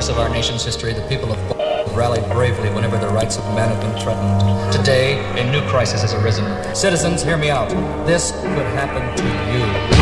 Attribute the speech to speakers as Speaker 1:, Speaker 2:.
Speaker 1: course of our nation's history, the people of have rallied bravely whenever the rights of man have been threatened. Today, a new crisis has arisen. Citizens, hear me out. This could happen to you.